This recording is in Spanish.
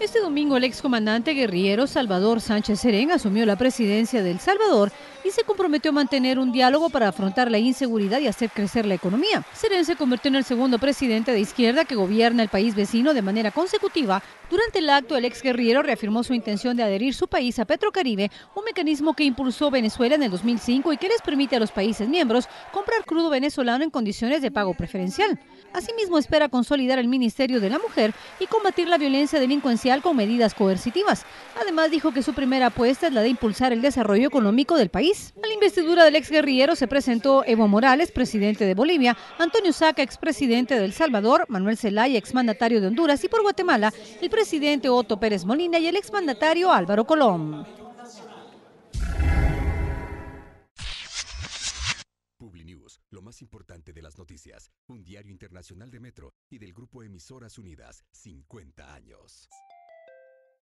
Este domingo el excomandante guerrillero Salvador Sánchez Serén asumió la presidencia de El Salvador y se comprometió a mantener un diálogo para afrontar la inseguridad y hacer crecer la economía. Serén se convirtió en el segundo presidente de izquierda que gobierna el país vecino de manera consecutiva. Durante el acto, el exguerrillero reafirmó su intención de adherir su país a Petrocaribe, un mecanismo que impulsó Venezuela en el 2005 y que les permite a los países miembros comprar crudo venezolano en condiciones de pago preferencial. Asimismo, espera consolidar el Ministerio de la Mujer y combatir la violencia delincuencial con medidas coercitivas. Además, dijo que su primera apuesta es la de impulsar el desarrollo económico del país. A la investidura del exguerrillero se presentó Evo Morales, presidente de Bolivia, Antonio Saca, expresidente de El Salvador, Manuel Zelaya, exmandatario de Honduras, y por Guatemala, el presidente Otto Pérez Molina y el exmandatario Álvaro Colón. lo más importante de las noticias, un diario internacional de Metro y del grupo Emisoras Unidas, 50 años.